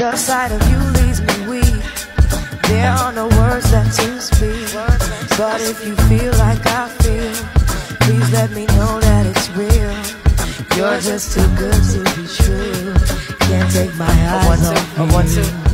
The sight of you leaves me weak. There are no words left to speak. But if you feel like I feel, please let me know that it's real. You're just too good to be true. Can't take my eyes off you.